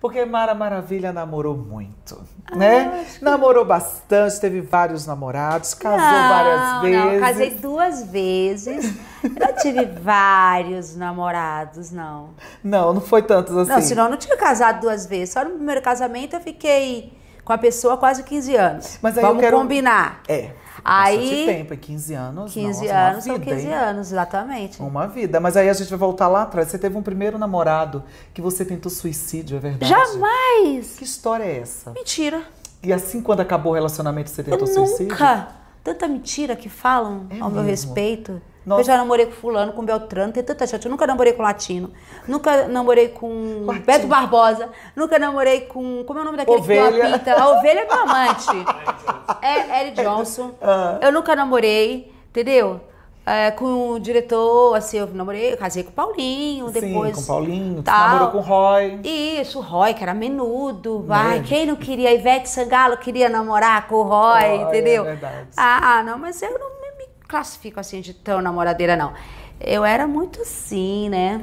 Porque Mara Maravilha namorou muito, né? Namorou bastante, teve vários namorados, casou não, várias vezes. Não, casei duas vezes. Eu tive vários namorados, não. Não, não foi tantos assim. Não, senão eu não tinha casado duas vezes. Só no primeiro casamento eu fiquei com a pessoa quase 15 anos. Mas aí Vamos eu quero... combinar. É. Aí, tempo, 15 anos. 15 nossa, anos uma são vida, 15 hein? anos, exatamente. Uma vida. Mas aí a gente vai voltar lá atrás. Você teve um primeiro namorado que você tentou suicídio, é verdade? Jamais! Que história é essa? Mentira. E assim, quando acabou o relacionamento, você Eu tentou suicídio? nunca. Tanta mentira que falam É ao meu mesmo? respeito. Nossa. Eu já namorei com fulano, com Beltrano, tem tanta gente. Eu nunca namorei com latino. Nunca namorei com Latino. Beto Barbosa. Nunca namorei com. Como é o nome daquele que Ovelha. uma pinta? A ovelha é meu amante. é Eric Johnson. Ah. Eu nunca namorei, entendeu? É, com o diretor, assim, eu namorei, eu casei com o Paulinho, depois. Sim, com o Paulinho. Tal. namorou com o Roy. Isso, o Roy, que era menudo, vai. Né? Quem não queria? A Ivete Sangalo queria namorar com o Roy, Roy, entendeu? é verdade. Ah, não, mas eu não classifico assim de tão namoradeira, não. Eu era muito assim, né?